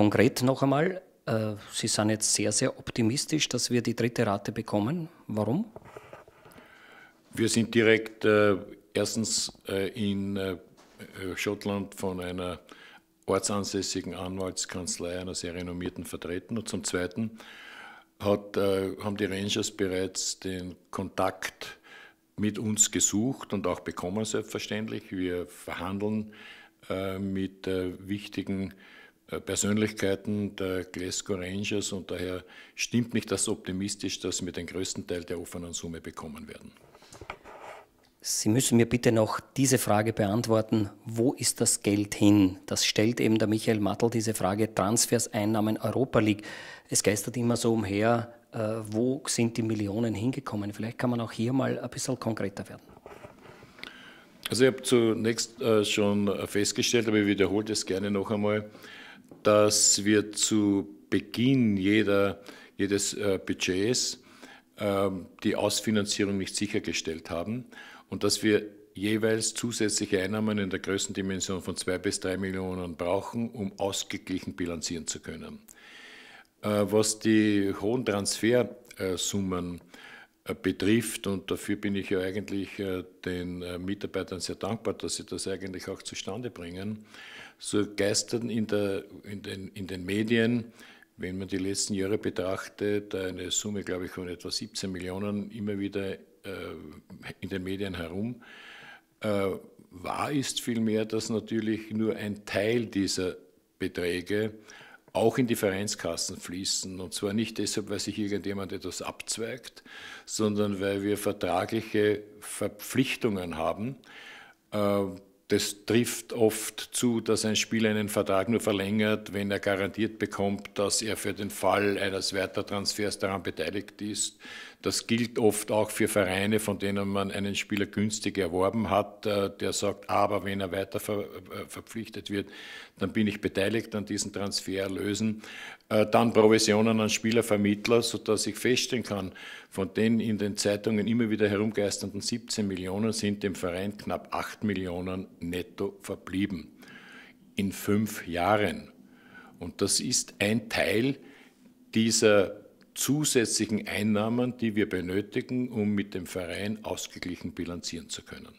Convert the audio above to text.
konkret noch einmal, äh, Sie sind jetzt sehr, sehr optimistisch, dass wir die dritte Rate bekommen. Warum? Wir sind direkt äh, erstens äh, in äh, Schottland von einer ortsansässigen Anwaltskanzlei, einer sehr renommierten vertreten. Und zum Zweiten hat, äh, haben die Rangers bereits den Kontakt mit uns gesucht und auch bekommen, selbstverständlich. Wir verhandeln äh, mit äh, wichtigen äh, Persönlichkeiten der Glasgow Rangers und daher stimmt mich das optimistisch, dass wir den größten Teil der offenen Summe bekommen werden. Sie müssen mir bitte noch diese Frage beantworten. Wo ist das Geld hin? Das stellt eben der Michael Mattel diese Frage Transfers, Einnahmen, Europa League. Es geistert immer so umher, äh, wo sind die Millionen hingekommen? Vielleicht kann man auch hier mal ein bisschen konkreter werden. Also ich habe zunächst äh, schon festgestellt, aber ich wiederhole das gerne noch einmal, dass wir zu Beginn jeder, jedes äh, Budgets ähm, die Ausfinanzierung nicht sichergestellt haben und dass wir jeweils zusätzliche Einnahmen in der Größendimension von zwei bis drei Millionen brauchen, um ausgeglichen bilanzieren zu können. Äh, was die hohen Transfersummen äh, betrifft, und dafür bin ich ja eigentlich äh, den Mitarbeitern sehr dankbar, dass sie das eigentlich auch zustande bringen, so geistern in, der, in, den, in den Medien wenn man die letzten Jahre betrachtet, eine Summe, glaube ich, von etwa 17 Millionen immer wieder äh, in den Medien herum. Äh, wahr ist vielmehr, dass natürlich nur ein Teil dieser Beträge auch in die Vereinskassen fließen. Und zwar nicht deshalb, weil sich irgendjemand etwas abzweigt, sondern weil wir vertragliche Verpflichtungen haben. Das trifft oft zu, dass ein Spieler einen Vertrag nur verlängert, wenn er garantiert bekommt, dass er für den Fall eines Weitertransfers daran beteiligt ist. Das gilt oft auch für Vereine, von denen man einen Spieler günstig erworben hat, äh, der sagt, aber wenn er weiter äh, verpflichtet wird, dann bin ich beteiligt an diesen Transferlösen. Äh, dann Provisionen an Spielervermittler, sodass ich feststellen kann, von den in den Zeitungen immer wieder herumgeisternden 17 Millionen sind dem Verein knapp 8 Millionen netto verblieben. In fünf Jahren. Und das ist ein Teil dieser zusätzlichen Einnahmen, die wir benötigen, um mit dem Verein ausgeglichen bilanzieren zu können.